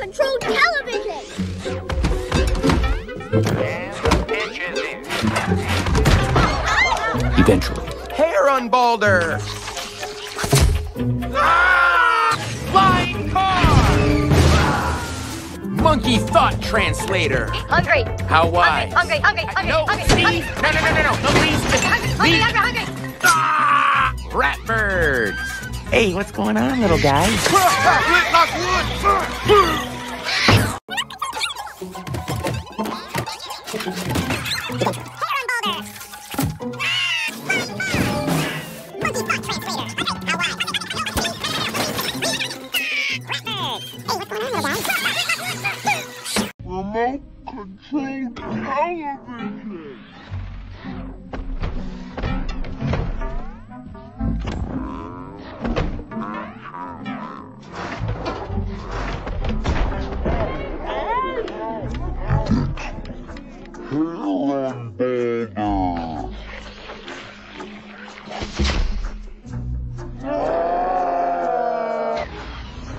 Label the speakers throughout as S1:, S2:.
S1: control television!
S2: Eventually,
S3: Hair unbalder! Ah! Flying car! Monkey thought translator!
S4: Hungry.
S3: How wise!
S4: Hungry, hungry, hungry,
S3: No,
S4: hungry,
S3: see?
S4: hungry.
S3: No, no, no, no, no! The leaves!
S5: Hey, what's going on, little guy?
S6: Remote control television.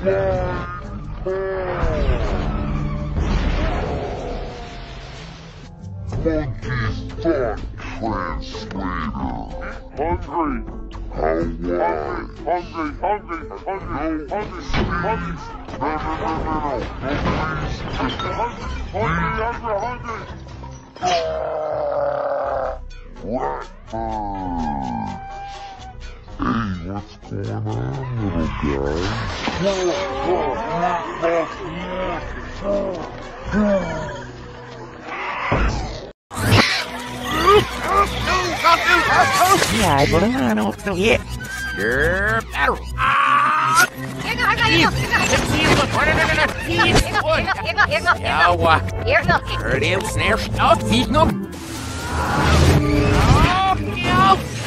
S6: Monkey thought translator. Hey, what's going on, little guy?
S5: Yeah, I don't know. Yet.
S3: Your battery! Ah!
S4: Go, here go.
S3: See, look! No, no, no,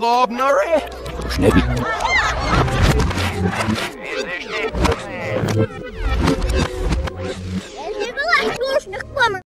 S3: no, no!